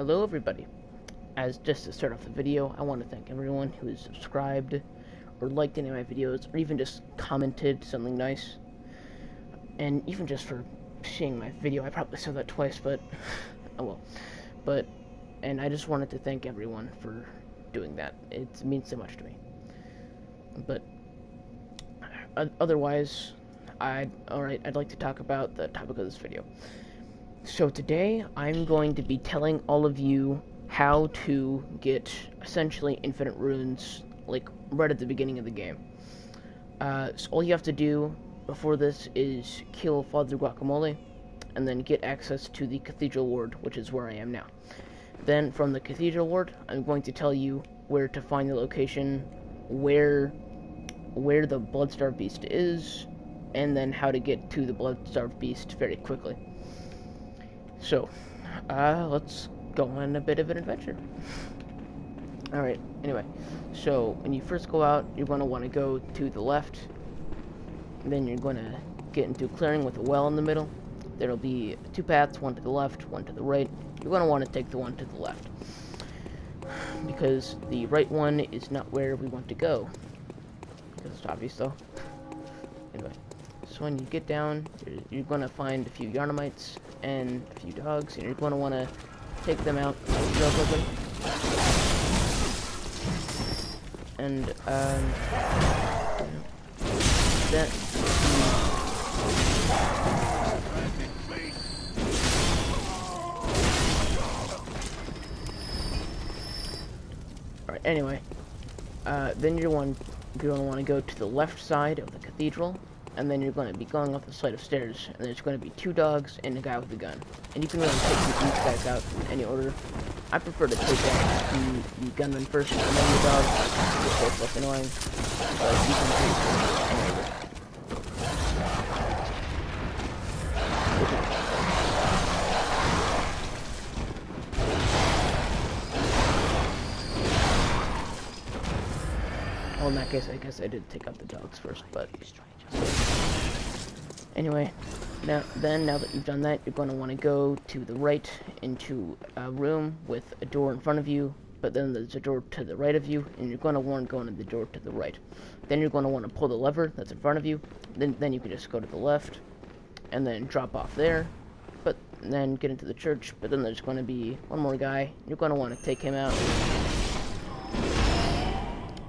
Hello everybody. As just to start off the video, I want to thank everyone who has subscribed or liked any of my videos or even just commented something nice. And even just for seeing my video, I probably said that twice, but oh well. But and I just wanted to thank everyone for doing that. It means so much to me. But otherwise, I'd, alright, I'd like to talk about the topic of this video. So today, I'm going to be telling all of you how to get essentially infinite runes, like right at the beginning of the game. Uh, so all you have to do before this is kill Father Guacamole, and then get access to the Cathedral Ward, which is where I am now. Then, from the Cathedral Ward, I'm going to tell you where to find the location, where where the Bloodstarved Beast is, and then how to get to the Bloodstarved Beast very quickly. So, uh, let's go on a bit of an adventure. Alright, anyway, so when you first go out, you're going to want to go to the left, then you're going to get into a clearing with a well in the middle. There'll be two paths, one to the left, one to the right. You're going to want to take the one to the left, because the right one is not where we want to go. Because it's obvious, though. Anyway, when you get down, you're, you're going to find a few Yharnamites and a few dogs, and you're going to want to take them out real quickly. And, um, that, Alright, anyway, uh, then you're, one, you're going to want to go to the left side of the cathedral, and then you're going to be going up the flight of stairs, and there's going to be two dogs and a guy with a gun. And you can really take these guys out in any order. I prefer to take out the, the gunman first and then the dog, it's both less annoying, but you can take any order. Well, in that case, I guess I did take out the dogs first, but... Anyway, now then, now that you've done that, you're going to want to go to the right into a room with a door in front of you, but then there's a door to the right of you, and you're going to want to go into the door to the right. Then you're going to want to pull the lever that's in front of you, then, then you can just go to the left, and then drop off there, but then get into the church, but then there's going to be one more guy, you're going to want to take him out.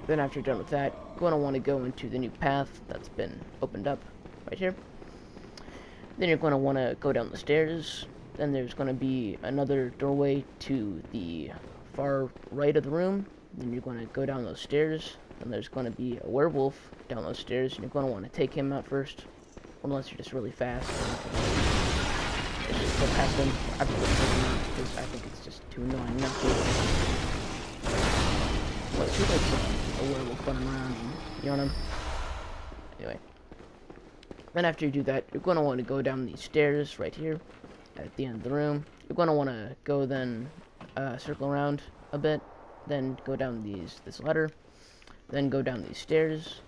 Then after you're done with that, you're going to want to go into the new path that's been opened up right here. Then you're going to want to go down the stairs. Then there's going to be another doorway to the far right of the room. Then you're going to go down those stairs. And there's going to be a werewolf down those stairs. And you're going to want to take him out first. Unless you're just really fast. Just go past him. I him because I think it's just too annoying not to. But too like a werewolf running around and you know what I'm Anyway. Then after you do that, you're going to want to go down these stairs right here at the end of the room. You're going to want to go then uh, circle around a bit, then go down these this ladder, then go down these stairs.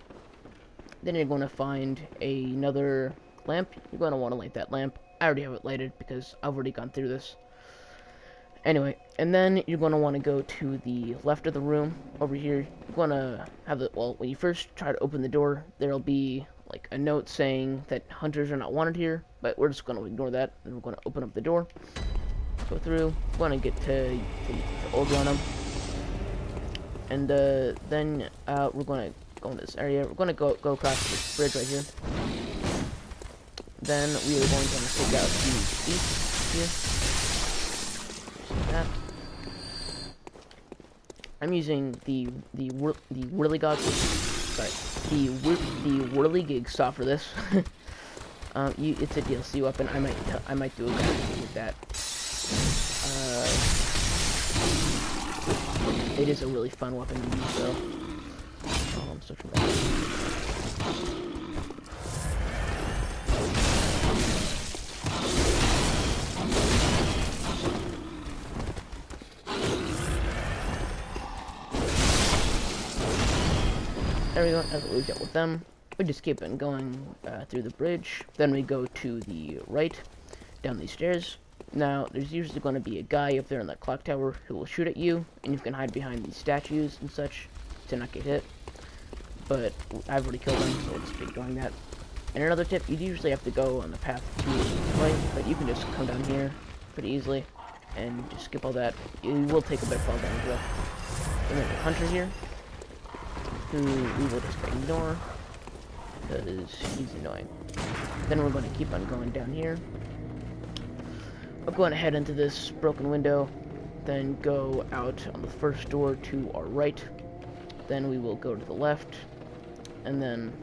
Then you're going to find a, another lamp. You're going to want to light that lamp. I already have it lighted because I've already gone through this. Anyway, and then you're going to want to go to the left of the room over here. You're going to have the, well, when you first try to open the door, there'll be like a note saying that hunters are not wanted here, but we're just going to ignore that, and we're going to open up the door, go through, going to get to, to, to Old Yharnam, and uh, then uh, we're going to go in this area, we're going to go go across this bridge right here, then we are going to take out the east here, that. I'm using the the the Whirligig, sorry, the the Whirligig saw for this. um, you, it's a DLC weapon. I might I might do a video with that. Uh, it is a really fun weapon to use, though. Oh, I'm back. There we go, that's we dealt with them. We just keep on going uh, through the bridge. Then we go to the right, down these stairs. Now, there's usually going to be a guy up there in that clock tower who will shoot at you, and you can hide behind these statues and such to not get hit. But I've already killed him, so we'll just be ignoring that. And another tip, you usually have to go on the path to the right, but you can just come down here pretty easily and just skip all that. You will take a bit of fall damage though. And there's a hunter here, who we will just ignore, because he's annoying. Then we're going to keep on going down here. I'm going to head into this broken window, then go out on the first door to our right. Then we will go to the left, and then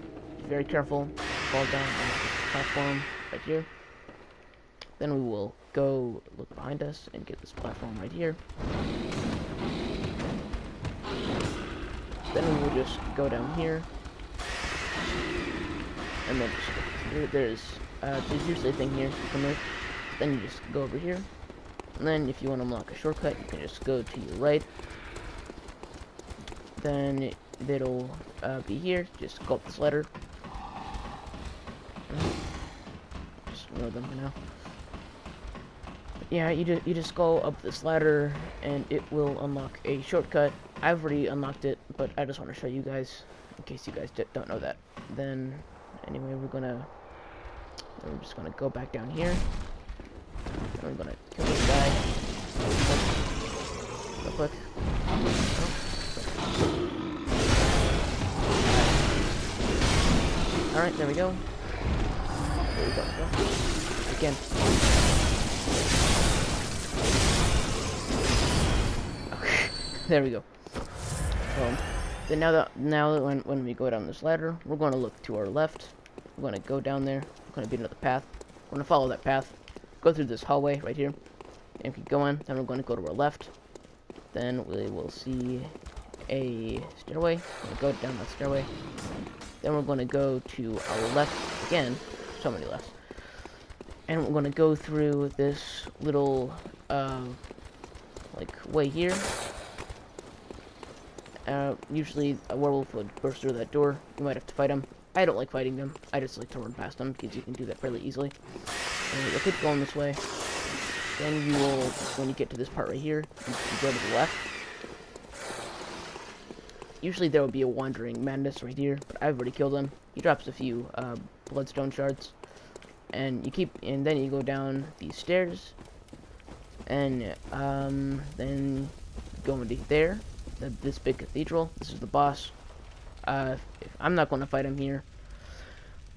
very careful, fall down on the platform right here. Then we will go look behind us and get this platform right here. Just go down here. And then just, there's, uh, there's usually a thing here. Come in, then you just go over here. And then if you want to unlock a shortcut, you can just go to your right. Then it'll uh, be here. Just go up this ladder. Just ignore them for now yeah, you just you just go up this ladder and it will unlock a shortcut. I've already unlocked it, but I just want to show you guys in case you guys don't know that. Then, anyway, we're gonna we're just gonna go back down here. And we're gonna kill this guy. Real quick. Alright, there we go. There we go. Again. There we go. So, then now that now that when when we go down this ladder, we're going to look to our left. We're going to go down there. We're going to be another path. We're going to follow that path. Go through this hallway right here. And keep going. Then we're going to go to our left. Then we will see a stairway. Go down that stairway. Then we're going to go to our left again. So many lefts. And we're going to go through this little, uh, like, way here. Uh, usually a werewolf would burst through that door. You might have to fight him. I don't like fighting them. I just like to run past them because you can do that fairly easily. You'll keep going this way. Then you will, when you get to this part right here, you, you go to the left. Usually there will be a wandering madness right here, but I've already killed him. He drops a few uh, bloodstone shards, and you keep, and then you go down these stairs, and um, then go into there, the, this big cathedral. This is the boss. Uh, I'm not going to fight him here.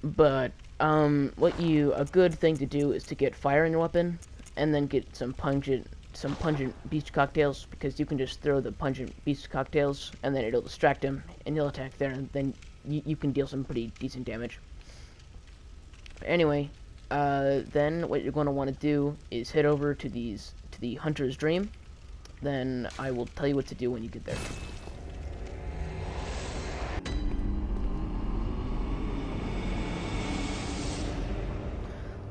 But, um, what you, a good thing to do is to get fire in your weapon, and then get some pungent, some pungent beast cocktails, because you can just throw the pungent beast cocktails, and then it'll distract him, and he'll attack there, and then you, you can deal some pretty decent damage. Anyway, uh, then what you're going to want to do is head over to these, to the Hunter's Dream, then I will tell you what to do when you get there.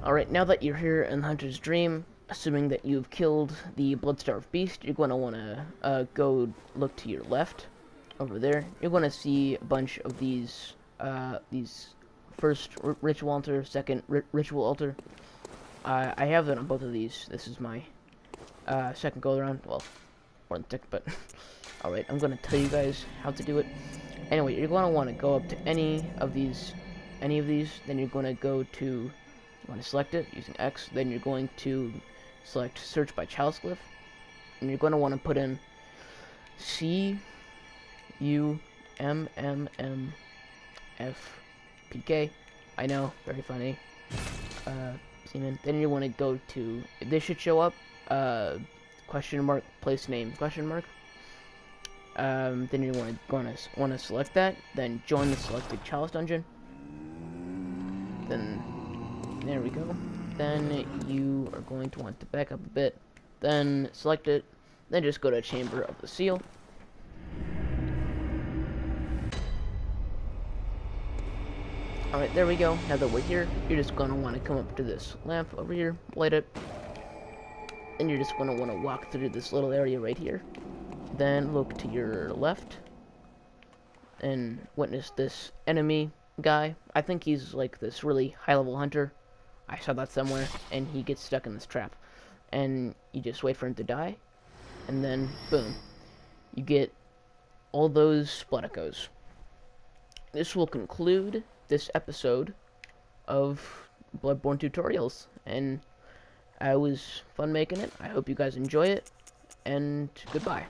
Alright, now that you're here in Hunter's Dream, assuming that you've killed the Bloodstarved Beast, you're going to want to uh, go look to your left, over there. You're going to see a bunch of these, uh, these first ritual altar, second ritual altar. Uh, I have that on both of these. This is my uh, second go around. Well, one tick, but alright, I'm gonna tell you guys how to do it. Anyway, you're gonna want to go up to any of these, any of these, then you're gonna go to, you want to select it using X, then you're going to select search by Chalice Glyph, and you're gonna want to put in C U M M M F P K. I know, very funny. Uh, Seaman. Then you want to go to. This should show up. Uh, question mark place name question mark. Um, then you want to going to want to select that. Then join the selected chalice dungeon. Then there we go. Then you are going to want to back up a bit. Then select it. Then just go to Chamber of the Seal. Alright, there we go. Now that we're here, you're just going to want to come up to this lamp over here, light it, and you're just going to want to walk through this little area right here. Then look to your left and witness this enemy guy. I think he's like this really high level hunter. I saw that somewhere and he gets stuck in this trap. and you just wait for him to die, and then boom, you get all those blood. This will conclude this episode of Bloodborne tutorials, and I was fun making it. I hope you guys enjoy it, and goodbye.